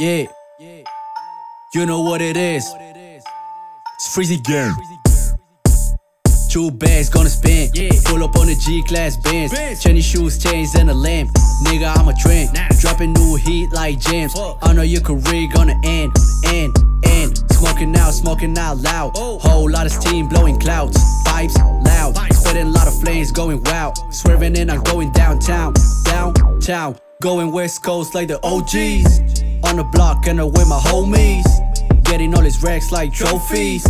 Yeah, you know what it is. It's Freezy Gang. Two bags gonna spin. Pull up on the G class Benz. Chenny shoes, chains, and a lamp. Nigga, I'm a trend. Dropping new heat like gems. I know your career gonna end, end, end. Smoking out, smoking out loud. Whole lot of steam blowing clouds. Pipes loud. Spitting a lot of flames going wild. Swerving in, I'm going downtown, downtown. Going west coast like the OGs. On the block and with my homies. Getting all these racks like trophies.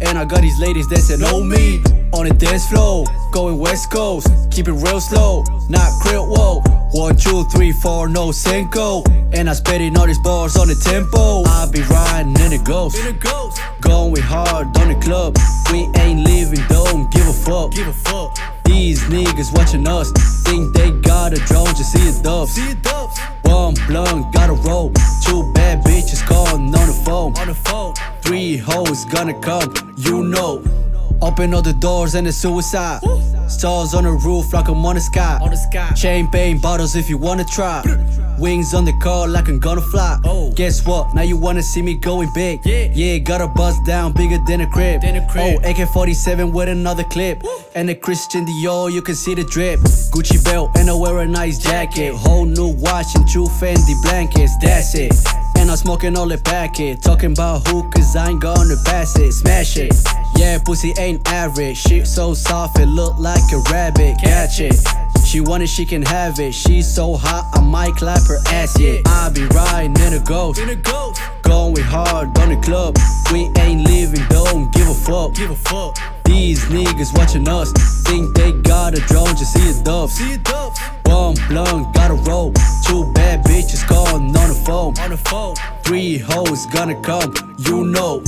And I got these ladies dancing on me. On the dance floor, going west coast. Keep it real slow, not crib whoa. One, two, three, four, no Cinco. And I spitting all these bars on the tempo. I be riding in the ghost. Going hard on the club. We ain't leaving, don't give a fuck. Give a fuck. These niggas watching us think they got a drone, just see it dubs. See it dubs One blunt, gotta roll. Two bad bitches calling on the phone. on the phone. Three hoes gonna come, you know. Open all the doors and it's suicide. Stars on the roof like I'm on the sky. On the sky. Champagne bottles if you wanna try. Wings on the car like I'm gonna fly. Oh. Guess what? Now you wanna see me going big. Yeah. Yeah, got a bust down bigger than a crib. Than a crib. Oh, AK 47 with another clip. And a Christian Dior, you can see the drip. Gucci belt, and I wear a nice jacket. Whole new watch and two Fendi blankets. That's it. And I'm smoking all the packet. Talking about who, cause I ain't gonna pass it. Smash it. Yeah, pussy ain't average. Shit so soft, it look like a rabbit. Catch it. She want it, she can have it. She's so hot, I might clap her ass. Yeah, I be riding in a ghost. In a ghost. Going hard on the club. We ain't leaving, don't give a fuck. Give a fuck. These niggas watching us think they got a drone, just see it dubs. See it dubs One blunt, gotta roll. Two bad bitches calling on the phone. on the phone. Three hoes gonna come, you know.